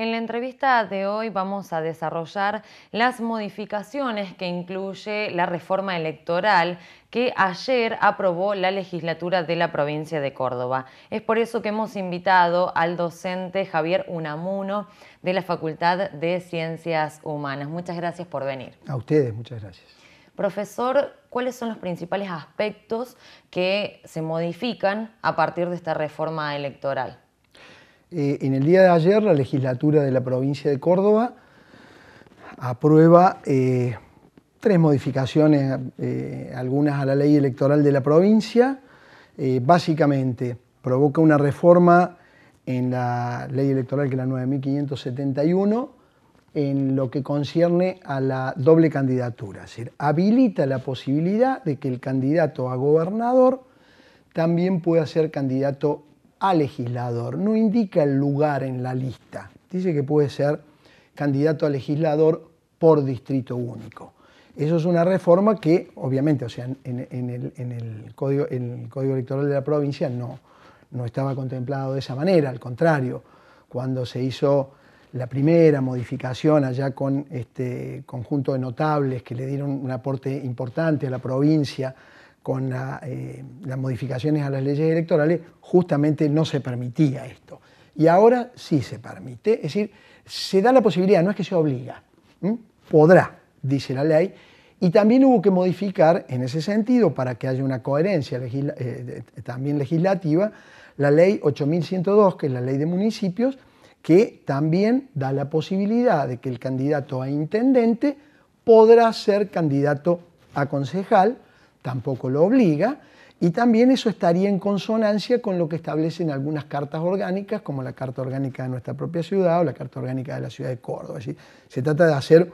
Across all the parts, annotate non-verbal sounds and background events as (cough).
En la entrevista de hoy vamos a desarrollar las modificaciones que incluye la reforma electoral que ayer aprobó la legislatura de la provincia de Córdoba. Es por eso que hemos invitado al docente Javier Unamuno de la Facultad de Ciencias Humanas. Muchas gracias por venir. A ustedes, muchas gracias. Profesor, ¿cuáles son los principales aspectos que se modifican a partir de esta reforma electoral? Eh, en el día de ayer, la legislatura de la provincia de Córdoba aprueba eh, tres modificaciones, eh, algunas a la ley electoral de la provincia. básicamente, provoca una reforma en la ley electoral que es la 9571 en lo que concierne a la doble candidatura, es decir, habilita la posibilidad de que el candidato a gobernador también pueda ser candidato a legislador, no indica el lugar en la lista, dice que puede ser candidato a legislador por distrito único. Eso es una reforma que, obviamente, o sea, en, el, código, electoral de la provincia no, no estaba contemplado de esa manera, al contrario, cuando se hizo la primera modificación allá con este conjunto de notables que le dieron un aporte importante a la provincia, con eh, las modificaciones a las leyes electorales, justamente no se permitía esto. Y ahora sí se permite, es decir, se da la posibilidad, no es que se obliga, podrá, dice la ley, y también hubo que modificar en ese sentido, para que haya una coherencia eh, también legislativa, la ley 8102, que es la ley de municipios, que también da la posibilidad de que el candidato a intendente podrá ser candidato a concejal, tampoco lo obliga, y también eso estaría en consonancia con lo que establecen algunas cartas orgánicas, como la Carta Orgánica de nuestra propia ciudad o la Carta Orgánica de la ciudad de Córdoba. se trata de hacer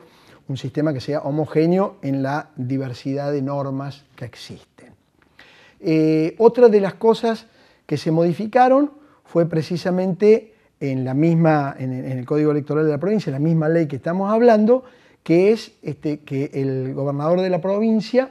un sistema que sea homogéneo en la diversidad de normas que existen. Eh, otra de las cosas que se modificaron fue precisamente en, la misma, en, el Código Electoral de la provincia, la misma ley que estamos hablando, que es este, que el gobernador de la provincia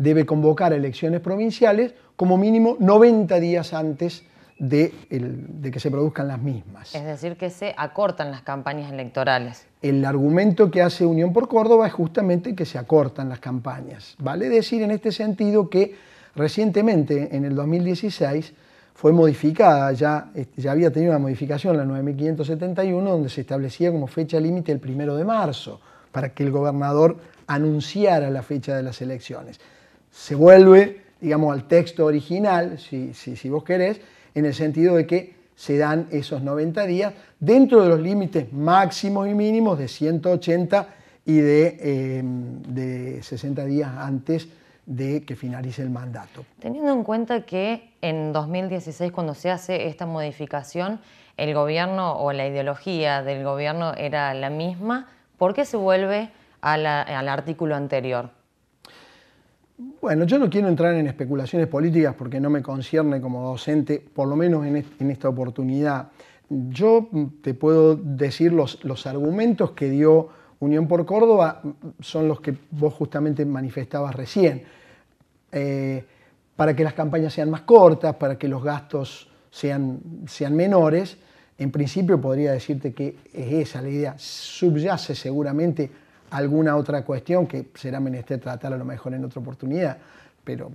debe convocar elecciones provinciales como mínimo 90 días antes de, de, que se produzcan las mismas. Es decir, que se acortan las campañas electorales. El argumento que hace Unión por Córdoba es justamente que se acortan las campañas. Vale decir en este sentido que recientemente, en el 2016, fue modificada, ya, este, ya había tenido una modificación, la 9571, donde se establecía como fecha límite el primero de marzo, para que el gobernador anunciara la fecha de las elecciones se vuelve, digamos, al texto original, si, si, vos querés, en el sentido de que se dan esos 90 días dentro de los límites máximos y mínimos de 180 y de, 60 em, días antes de que finalice el mandato. Teniendo en cuenta que en 2016, cuando se hace esta modificación, el gobierno o la ideología del gobierno era la misma, ¿por qué se vuelve al artículo anterior? Bueno, yo no quiero entrar en especulaciones políticas porque no me concierne como docente, por lo menos en, esta oportunidad. Yo te puedo decir los, los argumentos que dio Unión por Córdoba son los que vos justamente manifestabas recién. Eh, para que las campañas sean más cortas, para que los gastos sean, sean menores, en principio podría decirte que es esa la idea. Subyace seguramente alguna otra cuestión que será menester tratar a lo mejor en otra oportunidad, pero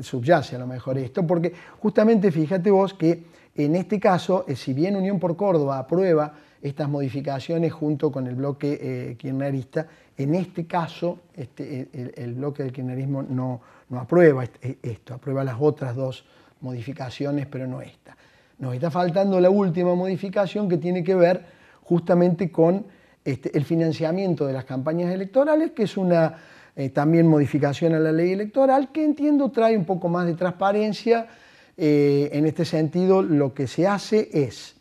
subyace a lo mejor esto, porque justamente fíjate vos que en este caso, eh, si bien Unión por Córdoba aprueba estas modificaciones junto con el bloque eh, kirchnerista, en este caso este, el, bloque del kirchnerismo no, no aprueba esto, aprueba las otras dos modificaciones, pero no esta. Nos está faltando la última modificación que tiene que ver justamente con este, el financiamiento de las campañas electorales, que es una eh, también modificación a la ley electoral, que entiendo trae un poco más de transparencia. Eh, en este sentido, lo que se hace es,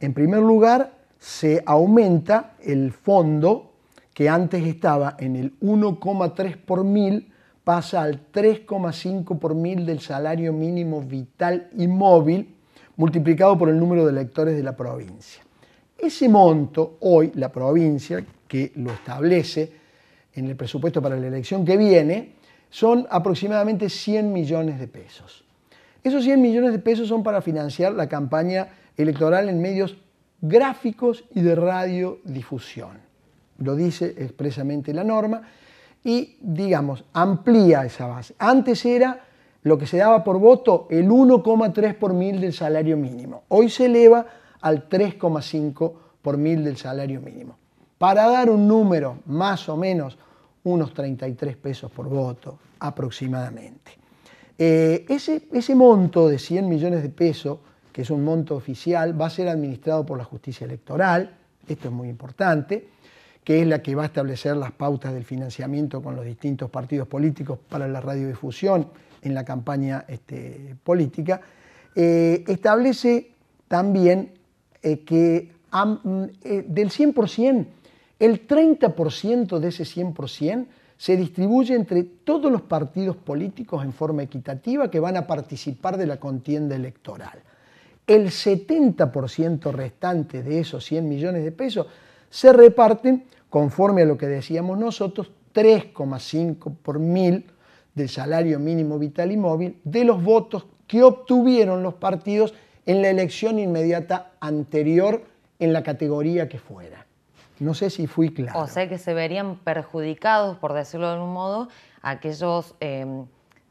en primer lugar, se aumenta el fondo que antes estaba en el 1,3 por mil, pasa al 3,5 por mil del salario mínimo vital y móvil, multiplicado por el número de electores de la provincia. Ese monto, hoy la provincia, que lo establece en el presupuesto para la elección que viene, son aproximadamente 100 millones de pesos. Esos 100 millones de pesos son para financiar la campaña electoral en medios gráficos y de radiodifusión. Lo dice expresamente la norma y, digamos, amplía esa base. Antes era lo que se daba por voto el 1,3 por mil del salario mínimo. Hoy se eleva al 3,5 por mil del salario mínimo. Para dar un número, más o menos, unos 33 pesos por voto aproximadamente. Eh, ese, ese monto de 100 millones de pesos, que es un monto oficial, va a ser administrado por la justicia electoral, esto es muy importante, que es la que va a establecer las pautas del financiamiento con los distintos partidos políticos para la radiodifusión en la campaña este, política, eh, establece también eh, que eh, del 100%, el 30% de ese 100% se distribuye entre todos los partidos políticos en forma equitativa que van a participar de la contienda electoral. El 70% restante de esos 100 millones de pesos se reparten conforme a lo que decíamos nosotros, 3,5 por mil del salario mínimo vital y móvil de los votos que obtuvieron los partidos en la elección inmediata anterior en la categoría que fuera. No sé si fui claro. O sea que se verían perjudicados, por decirlo de algún modo, aquellos em,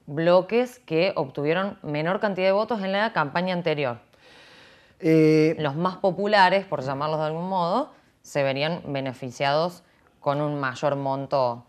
bloques que obtuvieron menor cantidad de votos en la campaña anterior. Eh, los más populares, por llamarlos de algún modo, se verían beneficiados con un mayor monto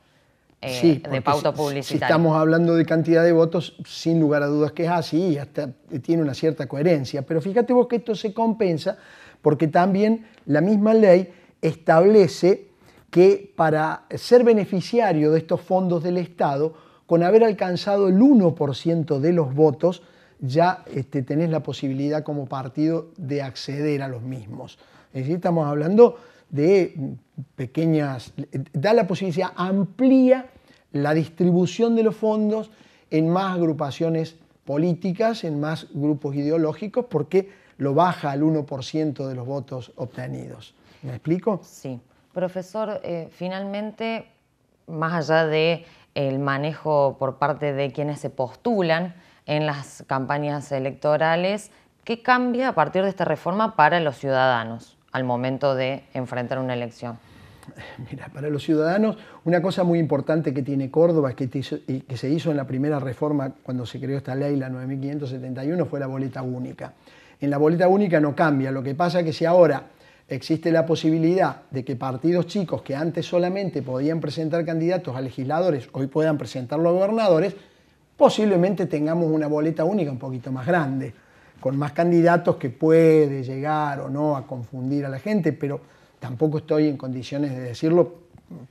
eh, de pauta publicitaria. Si, estamos hablando de cantidad de votos, sin lugar a dudas que es así y hasta tiene una cierta coherencia. Pero fíjate vos que esto se compensa porque también la misma ley establece que para ser beneficiario de estos fondos del Estado, con haber alcanzado el 1% de los votos, ya este, tenés la posibilidad como partido de acceder a los mismos. Es decir, estamos hablando de pequeñas, da la posibilidad, amplía la distribución de los fondos en más agrupaciones políticas, en más grupos ideológicos, porque lo baja al 1% de los votos obtenidos. ¿Me explico? Sí. Profesor, eh, finalmente, más allá de manejo por parte de quienes se postulan en las campañas electorales, ¿qué cambia a partir de esta reforma para los ciudadanos? al momento de enfrentar una elección? (laughs) Mira, para los ciudadanos, una cosa muy importante que tiene Córdoba que, que se hizo en la primera reforma cuando se creó esta ley, la 9571, fue la boleta única. En la boleta única no cambia, lo que pasa es que si ahora existe la posibilidad de que partidos chicos que antes solamente podían presentar candidatos a legisladores, hoy puedan presentarlo a gobernadores, posiblemente tengamos una boleta única un poquito más grande con más candidatos que puede llegar o no a confundir a la gente, pero tampoco estoy en condiciones de decirlo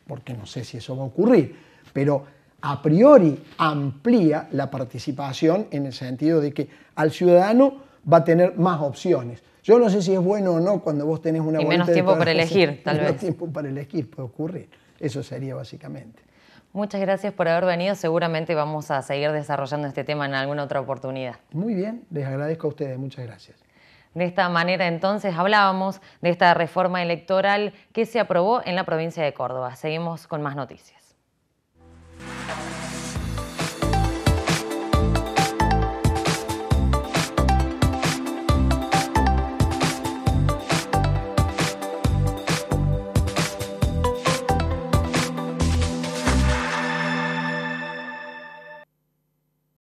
porque no sé si eso va a ocurrir. Pero a priori amplía la participación en el sentido de que al ciudadano va a tener más opciones. Yo no sé si es bueno o no cuando vos tenés una... Y menos tiempo para elegir, tal vez. Menos tiempo para elegir puede ocurrir. Eso sería básicamente. Muchas gracias por haber venido. Seguramente vamos a seguir desarrollando este tema en alguna otra oportunidad. Muy bien, les agradezco a ustedes. Muchas gracias. De esta manera entonces hablábamos de esta reforma electoral que se aprobó en la provincia de Córdoba. Seguimos con más noticias.